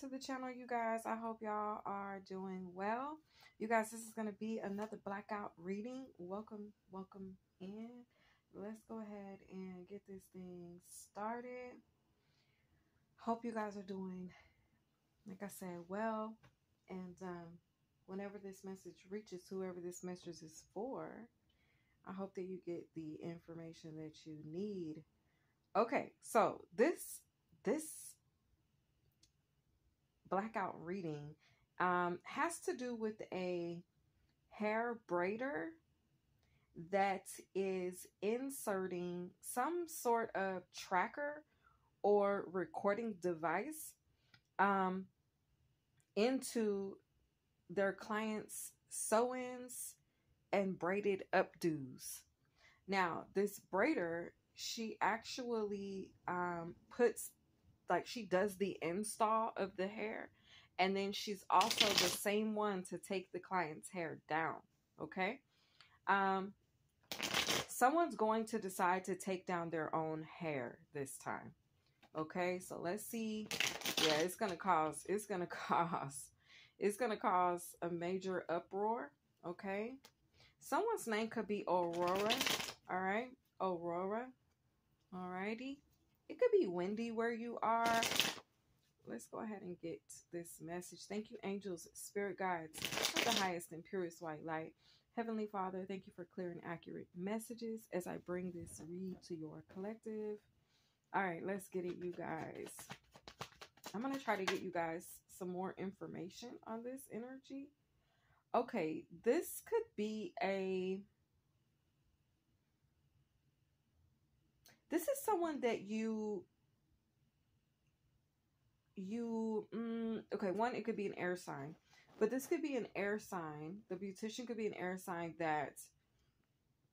Into the channel, you guys. I hope y'all are doing well. You guys, this is going to be another blackout reading. Welcome, welcome in. Let's go ahead and get this thing started. Hope you guys are doing, like I said, well. And um, whenever this message reaches whoever this message is for, I hope that you get the information that you need. Okay, so this this blackout reading um, has to do with a hair braider that is inserting some sort of tracker or recording device um, into their clients' sew ins and braided updos. Now, this braider, she actually um, puts like she does the install of the hair and then she's also the same one to take the client's hair down okay? Um someone's going to decide to take down their own hair this time okay? So let's see. Yeah it's gonna cause it's gonna cause it's gonna cause a major uproar okay? Someone's name could be aurora all right? Aurora all righty it could be windy where you are. Let's go ahead and get this message. Thank you, angels, spirit guides of the highest and purest white light. Heavenly Father, thank you for clear and accurate messages as I bring this read to your collective. All right, let's get it, you guys. I'm going to try to get you guys some more information on this energy. Okay, this could be a this is someone that you you mm, okay one it could be an air sign but this could be an air sign the beautician could be an air sign that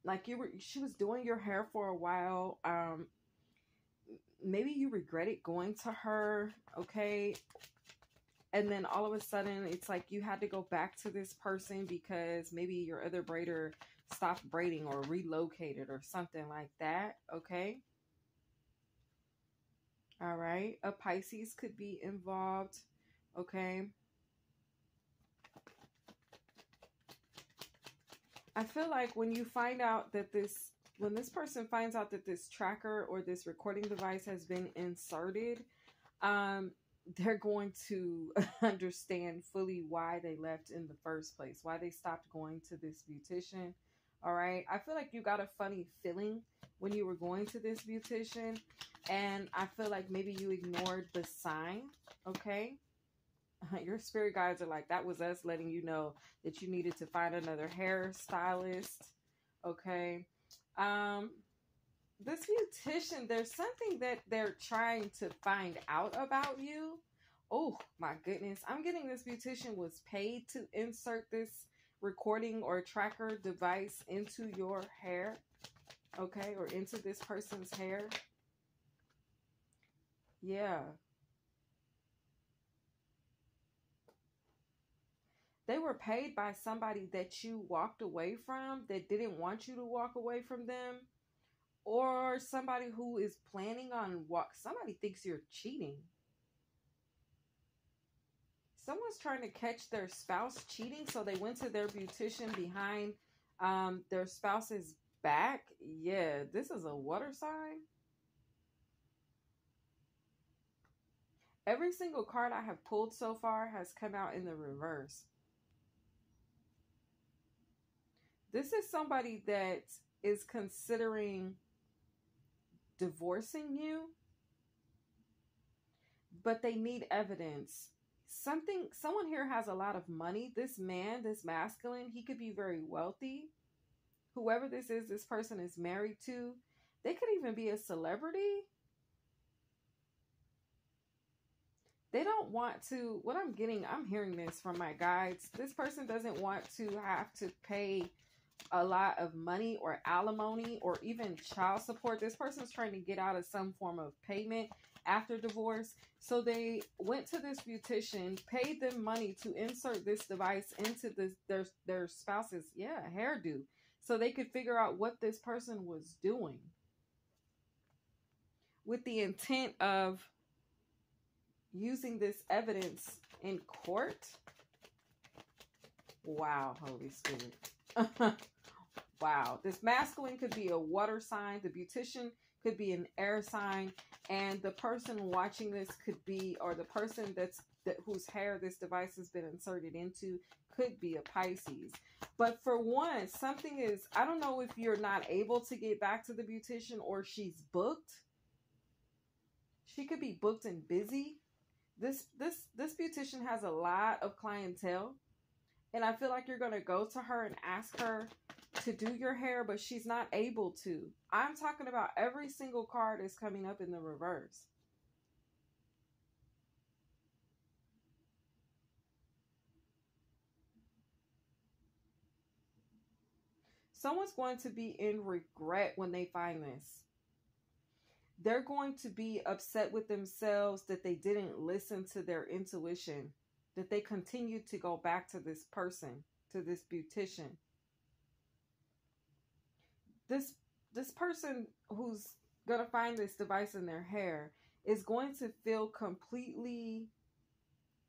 like you were she was doing your hair for a while um maybe you regretted going to her okay? And then all of a sudden it's like you had to go back to this person because maybe your other braider stopped braiding or relocated or something like that. Okay. All right. A Pisces could be involved. Okay. I feel like when you find out that this, when this person finds out that this tracker or this recording device has been inserted, um, they're going to understand fully why they left in the first place, why they stopped going to this beautician, all right. I feel like you got a funny feeling when you were going to this beautician. And I feel like maybe you ignored the sign. Okay. Your spirit guides are like, that was us letting you know that you needed to find another hairstylist. Okay. Um, this beautician, there's something that they're trying to find out about you. Oh my goodness. I'm getting this beautician was paid to insert this recording or tracker device into your hair, okay, or into this person's hair. Yeah. They were paid by somebody that you walked away from that didn't want you to walk away from them or somebody who is planning on walk somebody thinks you're cheating someone's trying to catch their spouse cheating, so they went to their beautician behind um, their spouse's back. Yeah, this is a water sign. Every single card I have pulled so far has come out in the reverse. This is somebody that is considering divorcing you, but they need evidence something someone here has a lot of money. This man this masculine he could be very wealthy. Whoever this is this person is married to they could even be a celebrity. They don't want to what i'm getting i'm hearing this from my guides. This person doesn't want to have to pay a lot of money or alimony or even child support this person's trying to get out of some form of payment after divorce. So they went to this beautician, paid them money to insert this device into this, their their spouse's yeah hairdo, so they could figure out what this person was doing, with the intent of, using this evidence in court. Wow, Holy Spirit. wow. This masculine could be a water sign. The beautician could be an air sign. And the person watching this could be, or the person that's that whose hair this device has been inserted into could be a Pisces. But for one, something is, I don't know if you're not able to get back to the beautician or she's booked. She could be booked and busy. This this this beautician has a lot of clientele and I feel like you're going to go to her and ask her to do your hair, but she's not able to. I'm talking about every single card is coming up in the reverse. Someone's going to be in regret when they find this. They're going to be upset with themselves that they didn't listen to their intuition that they continue to go back to this person, to this beautician. This this person who's going to find this device in their hair is going to feel completely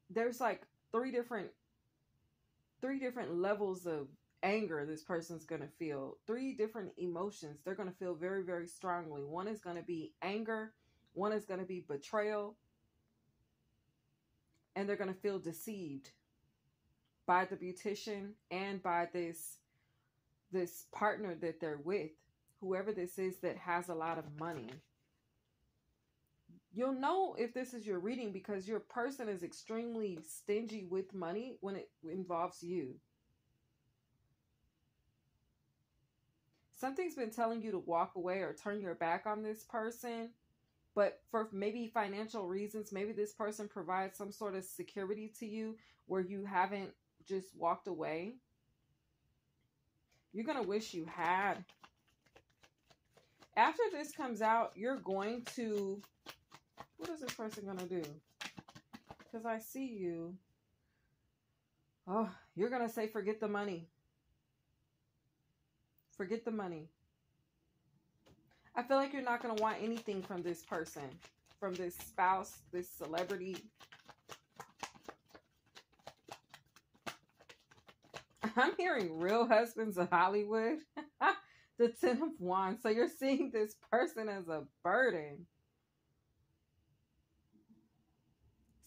there's like three different three different levels of anger this person's going to feel. Three different emotions. They're going to feel very very strongly. One is going to be anger. One is going to be betrayal and they're going to feel deceived by the beautician and by this this partner that they're with whoever this is that has a lot of money. You'll know if this is your reading because your person is extremely stingy with money when it involves you. Something's been telling you to walk away or turn your back on this person but for maybe financial reasons, maybe this person provides some sort of security to you where you haven't just walked away. You're going to wish you had. After this comes out, you're going to. What is this person going to do? Because I see you. Oh, you're going to say, forget the money. Forget the money. I feel like you're not going to want anything from this person, from this spouse, this celebrity. I'm hearing real husbands of Hollywood. the Ten of Wands. So you're seeing this person as a burden.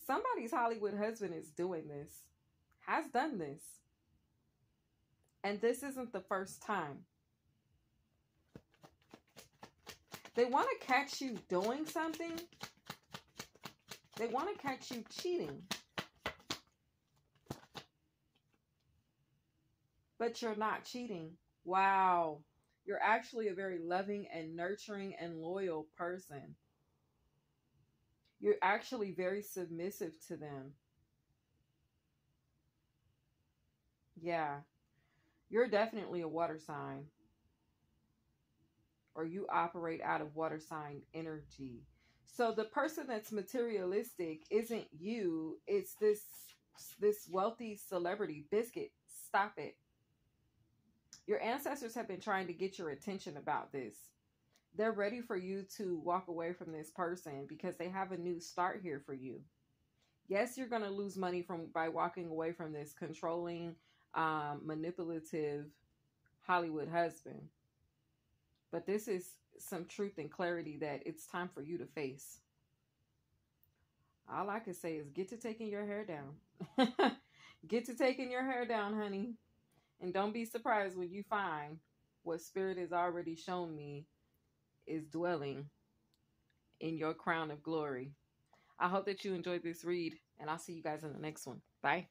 Somebody's Hollywood husband is doing this, has done this. And this isn't the first time. They want to catch you doing something. They want to catch you cheating. But you're not cheating. Wow. You're actually a very loving and nurturing and loyal person. You're actually very submissive to them. Yeah. You're definitely a water sign or you operate out of water sign energy. So the person that's materialistic isn't you, it's this this wealthy celebrity biscuit. Stop it. Your ancestors have been trying to get your attention about this. They're ready for you to walk away from this person because they have a new start here for you. Yes, you're going to lose money from by walking away from this controlling, um, manipulative Hollywood husband but this is some truth and clarity that it's time for you to face. All I can say is get to taking your hair down. get to taking your hair down, honey. And don't be surprised when you find what Spirit has already shown me is dwelling in your crown of glory. I hope that you enjoyed this read, and I'll see you guys in the next one. Bye.